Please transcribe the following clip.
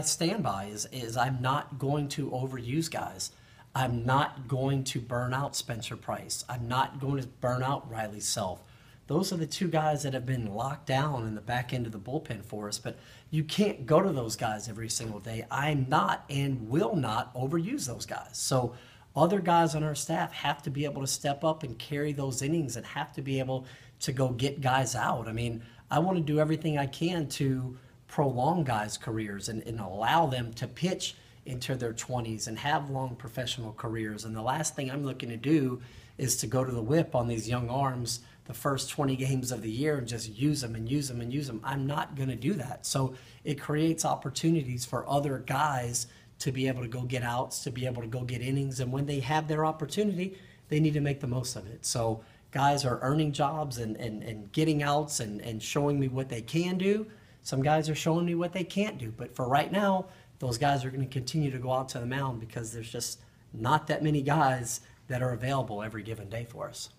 I stand by is, is I'm not going to overuse guys. I'm not going to burn out Spencer Price. I'm not going to burn out Riley Self. Those are the two guys that have been locked down in the back end of the bullpen for us, but you can't go to those guys every single day. I'm not and will not overuse those guys. So other guys on our staff have to be able to step up and carry those innings and have to be able to go get guys out. I mean, I want to do everything I can to prolong guys' careers and, and allow them to pitch into their 20s and have long professional careers. And the last thing I'm looking to do is to go to the whip on these young arms the first 20 games of the year and just use them and use them and use them. I'm not going to do that. So it creates opportunities for other guys to be able to go get outs, to be able to go get innings. And when they have their opportunity, they need to make the most of it. So guys are earning jobs and, and, and getting outs and, and showing me what they can do. Some guys are showing me what they can't do. But for right now, those guys are going to continue to go out to the mound because there's just not that many guys that are available every given day for us.